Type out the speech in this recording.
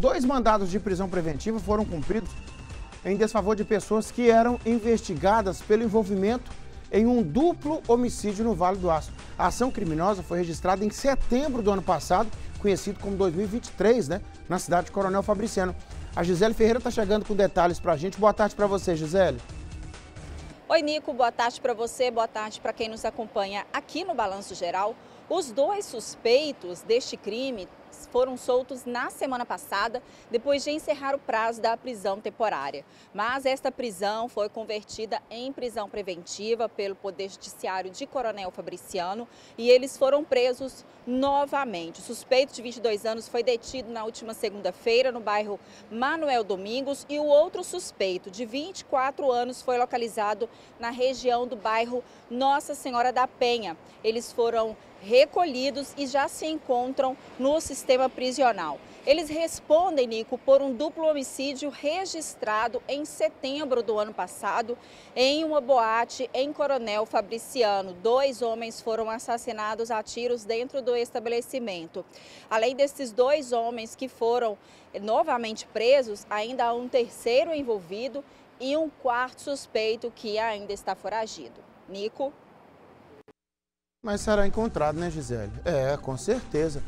Dois mandados de prisão preventiva foram cumpridos em desfavor de pessoas que eram investigadas pelo envolvimento em um duplo homicídio no Vale do Aço. A ação criminosa foi registrada em setembro do ano passado, conhecido como 2023, né, na cidade de Coronel Fabriciano. A Gisele Ferreira está chegando com detalhes para a gente. Boa tarde para você, Gisele. Oi, Nico. Boa tarde para você, boa tarde para quem nos acompanha aqui no Balanço Geral. Os dois suspeitos deste crime foram soltos na semana passada, depois de encerrar o prazo da prisão temporária. Mas esta prisão foi convertida em prisão preventiva pelo Poder Judiciário de Coronel Fabriciano e eles foram presos novamente. O suspeito de 22 anos foi detido na última segunda-feira no bairro Manuel Domingos e o outro suspeito de 24 anos foi localizado na região do bairro Nossa Senhora da Penha. Eles foram recolhidos e já se encontram no sistema prisional. Eles respondem, Nico, por um duplo homicídio registrado em setembro do ano passado em uma boate em Coronel Fabriciano. Dois homens foram assassinados a tiros dentro do estabelecimento. Além desses dois homens que foram novamente presos, ainda há um terceiro envolvido e um quarto suspeito que ainda está foragido. Nico. Mas será encontrado, né, Gisele? É, com certeza.